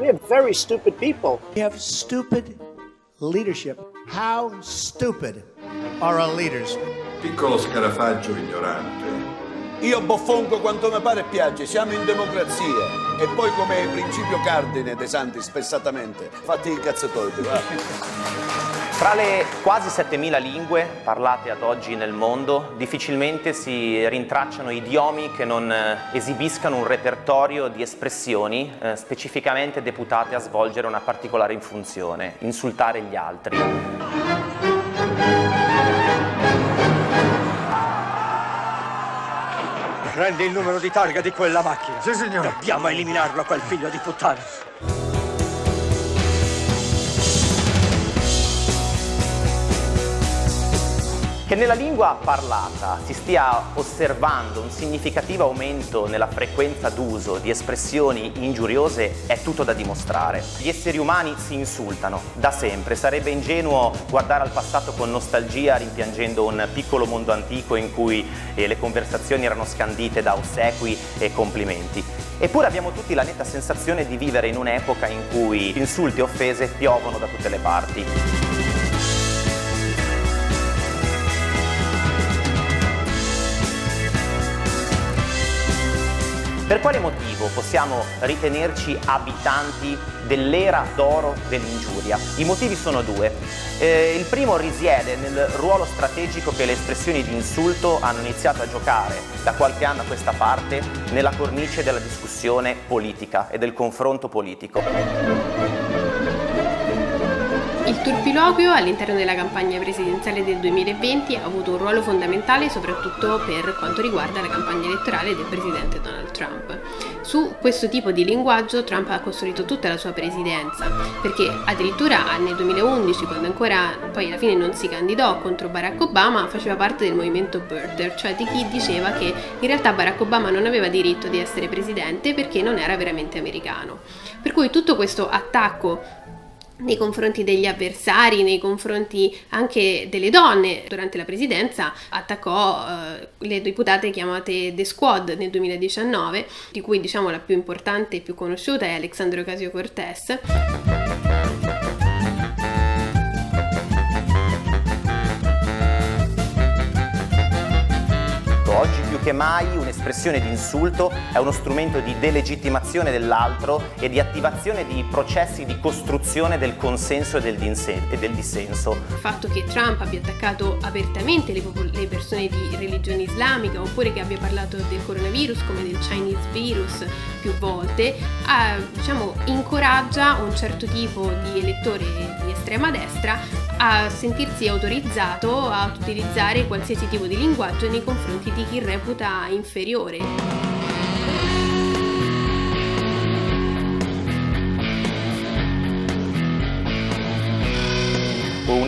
We have very stupid people. We have stupid leadership. How stupid are our leaders? Piccolo scarafaggio ignorante. Io boffonco quanto mi pare e piace, siamo in democrazia. E poi come principio cardine De Santi spessatamente. Fatti i cazzatori, va. Fra le quasi 7000 lingue parlate ad oggi nel mondo, difficilmente si rintracciano idiomi che non eh, esibiscano un repertorio di espressioni eh, specificamente deputate a svolgere una particolare funzione, insultare gli altri. Prendi il numero di targa di quella macchina. Sì, signore. Dobbiamo eliminarlo, quel figlio di puttana. Che nella lingua parlata si stia osservando un significativo aumento nella frequenza d'uso di espressioni ingiuriose è tutto da dimostrare. Gli esseri umani si insultano da sempre, sarebbe ingenuo guardare al passato con nostalgia rimpiangendo un piccolo mondo antico in cui eh, le conversazioni erano scandite da ossequi e complimenti. Eppure abbiamo tutti la netta sensazione di vivere in un'epoca in cui insulti e offese piovono da tutte le parti. Per quale motivo possiamo ritenerci abitanti dell'era d'oro dell'ingiuria? I motivi sono due. Eh, il primo risiede nel ruolo strategico che le espressioni di insulto hanno iniziato a giocare da qualche anno a questa parte nella cornice della discussione politica e del confronto politico. Il turpiloquio all'interno della campagna presidenziale del 2020 ha avuto un ruolo fondamentale soprattutto per quanto riguarda la campagna elettorale del presidente Donald Trump. Su questo tipo di linguaggio Trump ha costruito tutta la sua presidenza, perché addirittura nel 2011, quando ancora poi alla fine non si candidò contro Barack Obama, faceva parte del movimento birther, cioè di chi diceva che in realtà Barack Obama non aveva diritto di essere presidente perché non era veramente americano. Per cui tutto questo attacco nei confronti degli avversari, nei confronti anche delle donne. Durante la presidenza attaccò eh, le deputate chiamate The Squad nel 2019, di cui diciamo la più importante e più conosciuta è Alexandro Ocasio-Cortez. Che mai un'espressione di insulto è uno strumento di delegittimazione dell'altro e di attivazione di processi di costruzione del consenso e del, e del dissenso. Il fatto che Trump abbia attaccato apertamente le, le, persone di religione islamica oppure che abbia parlato del coronavirus come del Chinese virus più volte, eh, diciamo, incoraggia un certo tipo di elettore di estrema destra a sentirsi autorizzato a utilizzare qualsiasi tipo di linguaggio nei confronti di chi reputa inferiore.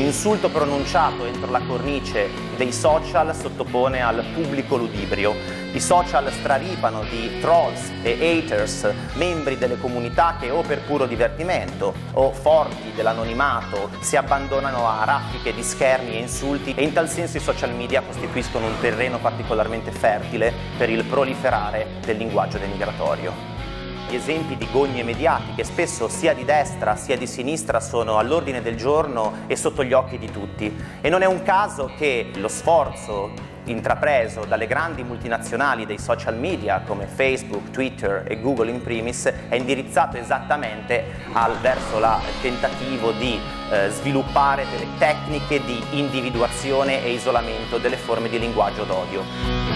Un insulto pronunciato entro la cornice dei social sottopone al pubblico ludibrio. I social straripano di trolls e haters, membri delle comunità che o per puro divertimento o forti dell'anonimato si abbandonano a raffiche di schermi e insulti e in tal senso i social media costituiscono un terreno particolarmente fertile per il proliferare del linguaggio denigratorio. Gli esempi di gogne mediatiche, spesso sia di destra sia di sinistra, sono all'ordine del giorno e sotto gli occhi di tutti. E non è un caso che lo sforzo intrapreso dalle grandi multinazionali dei social media come Facebook, Twitter e Google in primis è indirizzato esattamente al, verso il tentativo di eh, sviluppare delle tecniche di individuazione e isolamento delle forme di linguaggio d'odio.